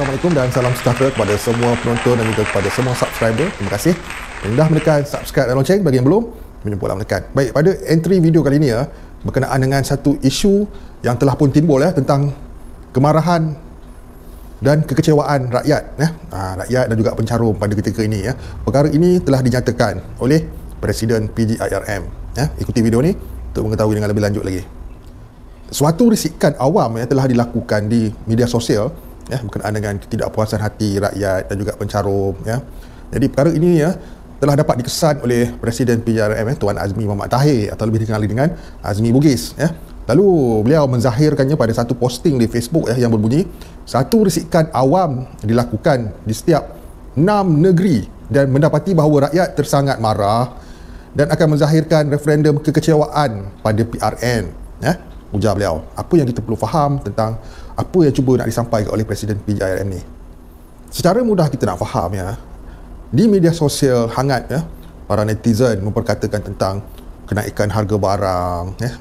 Assalamualaikum dan salam sejahtera kepada semua penonton dan juga kepada semua subscriber. Terima kasih. Rendah menekan subscribe dan lonceng bagi yang belum, menyempurlah menekan. Baik, pada entry video kali ini ya, berkenaan dengan satu isu yang telah pun timbul ya tentang kemarahan dan kekecewaan rakyat ya. Ha, rakyat dan juga pencarum pada ketika ini ya. Perkara ini telah dinyatakan oleh Presiden PGIRM ya. Ikuti video ni untuk mengetahui dengan lebih lanjut lagi. Suatu risikan awam yang telah dilakukan di media sosial ya berkenaan dengan ketidakpuasan hati rakyat dan juga pencarum ya. Jadi perkara ini ya telah dapat dikesan oleh Presiden PJRM ya, Tuan Azmi Muhammad Tahir atau lebih dikenali dengan Azmi Bugis ya. Lalu beliau menzahirkannya pada satu posting di Facebook ya yang berbunyi satu risikan awam dilakukan di setiap enam negeri dan mendapati bahawa rakyat tersangat marah dan akan menzahirkan referendum kekecewaan pada PRN ya ujar beliau apa yang kita perlu faham tentang apa yang cuba nak disampaikan oleh Presiden PJRM ni? Secara mudah kita nak faham ya. Di media sosial hangat ya para netizen memperkatakan tentang kenaikan harga barang ya.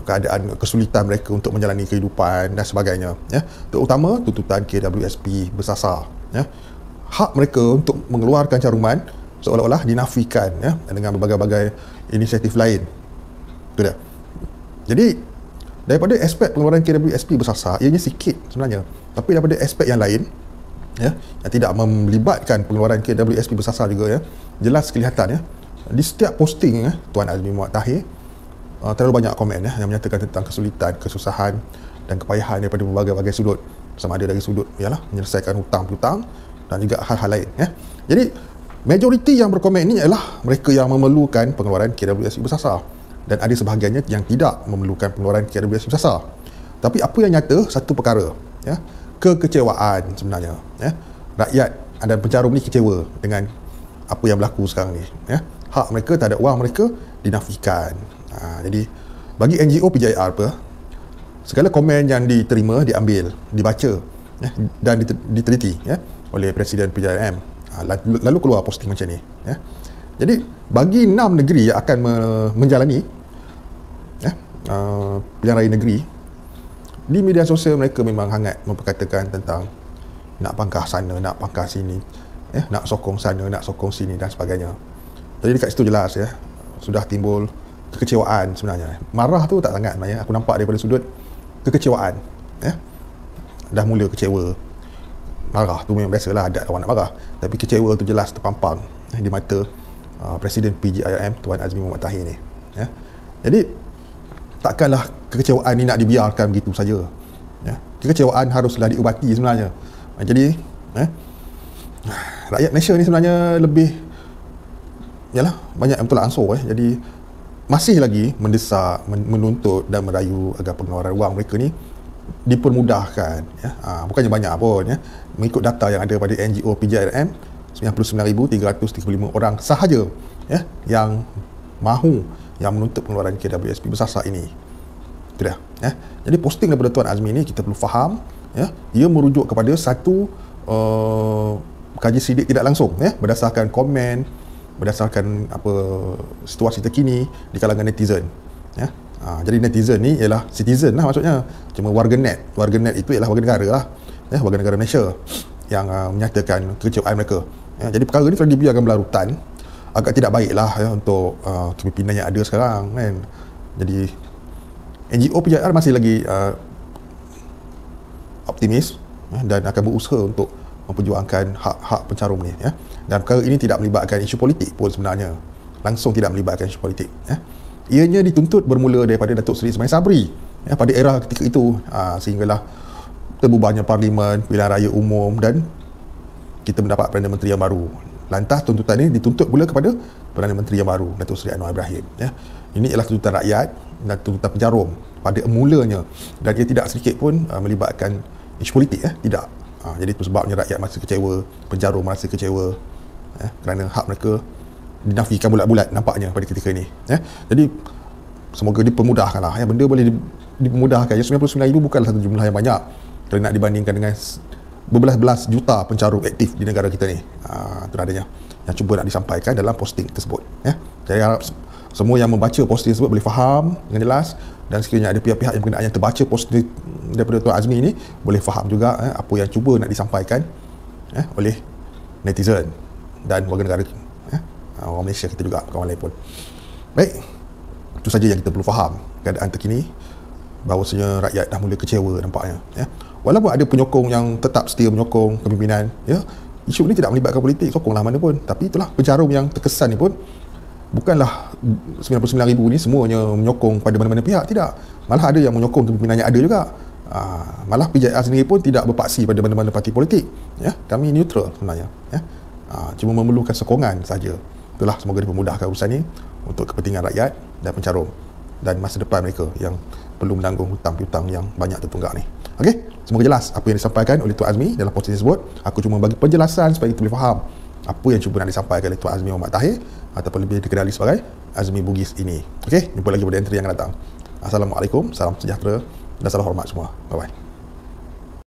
Keadaan kesulitan mereka untuk menjalani kehidupan dan sebagainya ya. Terutama tuntutan KWSP bersasar ya. Hak mereka untuk mengeluarkan caruman seolah-olah dinafikan ya dengan berbagai-bagai inisiatif lain. Itu dia jadi daripada aspek pengeluaran KWSP bersasar ianya sikit sebenarnya. Tapi daripada aspek yang lain ya yang tidak melibatkan pengeluaran KWSP bersasar juga ya jelas kelihatan ya. Di setiap posting ya Tuan Azmi Muhammad Tahir uh, terlalu banyak komen ya yang menyatakan tentang kesulitan kesusahan dan kepayahan daripada berbagai-bagai sudut. Sama ada dari sudut ialah menyelesaikan hutang-hutang dan juga hal-hal lain ya. Jadi majoriti yang berkomen ini ialah mereka yang memerlukan pengeluaran KWSP bersasar dan ada sebahagiannya yang tidak memerlukan pengeluaran KRBS besar. Tapi apa yang nyata satu perkara, ya, kekecewaan sebenarnya, ya. Rakyat dan pencarum ni kecewa dengan apa yang berlaku sekarang ni, ya. Hak mereka, tak ada wang mereka dinafikan. Ha, jadi bagi NGO PJIR apa, segala komen yang diterima diambil, dibaca ya, dan diteliti ya oleh Presiden PJIRM. Ha, lalu keluar posting macam ni, ya. Jadi bagi enam negeri yang akan menjalani uh, pilihan raya negeri di media sosial mereka memang hangat memperkatakan tentang nak pangkah sana, nak pangkah sini eh, nak sokong sana, nak sokong sini dan sebagainya. Jadi dekat situ jelas ya sudah timbul kekecewaan sebenarnya. Marah tu tak sangat sebenarnya aku nampak daripada sudut kekecewaan ya dah mula kecewa. Marah tu memang biasalah ada orang nak marah. Tapi kecewa tu jelas terpampang eh, di mata uh, Presiden PGIM Tuan Azmi Muhammad Tahir ni ya. Jadi takkanlah kekecewaan ni nak dibiarkan begitu saja ya. Kekecewaan haruslah diubati sebenarnya. Ha, jadi eh rakyat Malaysia ni sebenarnya lebih yalah banyak yang betul ansur eh jadi masih lagi mendesak menuntut dan merayu agar pengeluaran wang mereka ni dipermudahkan ya. Ha, bukannya banyak pun ya. Mengikut data yang ada pada NGO PJRM 99,335 orang sahaja ya yang mahu yang menuntut pengeluaran KWSP bersasar ini. Itu dah. Ya. Jadi posting daripada Tuan Azmi ini kita perlu faham ya, ia merujuk kepada satu uh, kaji sidik tidak langsung ya, berdasarkan komen, berdasarkan apa situasi terkini di kalangan netizen. Ya. Ha, jadi netizen ni ialah citizen lah maksudnya. Cuma warga net. Warga net itu ialah warga negara lah. Ya, warga negara Malaysia yang uh, menyatakan kekecewaan mereka. Ya, jadi perkara ini telah dibiarkan berlarutan agak tidak baiklah ya untuk uh, kepimpinan yang ada sekarang kan. Jadi NGO PJR masih lagi uh, optimis ya, dan akan berusaha untuk memperjuangkan hak-hak pencarum ni ya. Dan perkara ini tidak melibatkan isu politik pun sebenarnya. Langsung tidak melibatkan isu politik ya. Ianya dituntut bermula daripada Datuk Seri Ismail Sabri ya, pada era ketika itu uh, sehinggalah terbubarnya parlimen, pilihan raya umum dan kita mendapat Perdana Menteri yang baru Lantas tuntutan ini dituntut pula kepada Perdana Menteri yang baru Datuk Seri Anwar Ibrahim ya. Ini ialah tuntutan rakyat dan tuntutan penjarum pada mulanya dan dia tidak sedikit pun uh, melibatkan isu politik ya. tidak. Uh, jadi itu sebabnya rakyat masih kecewa, penjarum masih kecewa ya, kerana hak mereka dinafikan bulat-bulat nampaknya pada ketika ini ya. Jadi semoga dipermudahkanlah ya benda boleh dipermudahkan. Ya 99,000 bukanlah satu jumlah yang banyak kalau nak dibandingkan dengan berbelas-belas juta pencarum aktif di negara kita ni. Ha, itu adanya yang cuba nak disampaikan dalam posting tersebut. Ya. Saya harap semua yang membaca posting tersebut boleh faham dengan jelas dan sekiranya ada pihak-pihak yang berkenaan yang terbaca posting daripada Tuan Azmi ni boleh faham juga eh, apa yang cuba nak disampaikan eh, oleh netizen dan warga negara eh, orang Malaysia kita juga kawan lain pun baik itu saja yang kita perlu faham keadaan terkini bahawasanya rakyat dah mula kecewa nampaknya ya. Walaupun ada penyokong yang tetap setia menyokong kepimpinan ya isu ni tidak melibatkan politik sokonglah mana pun. Tapi itulah pencarum yang terkesan ni pun bukanlah 99 ribu ni semuanya menyokong pada mana-mana pihak tidak. Malah ada yang menyokong kepimpinan yang ada juga. Uh, malah PJR sendiri pun tidak berpaksi pada mana-mana parti politik ya. Kami neutral sebenarnya ya. Uh, cuma memerlukan sokongan saja. Itulah semoga dipermudahkan urusan ini untuk kepentingan rakyat dan pencarum dan masa depan mereka yang perlu menanggung hutang-hutang yang banyak tertunggak ni Okey, semoga jelas apa yang disampaikan oleh Tuan Azmi dalam posisi tersebut. Aku cuma bagi penjelasan supaya kita boleh faham apa yang cuba nak disampaikan oleh Tuan Azmi Muhammad Tahir ataupun lebih dikenali sebagai Azmi Bugis ini. Okey, jumpa lagi pada entry yang akan datang. Assalamualaikum, salam sejahtera dan salam hormat semua. Bye bye.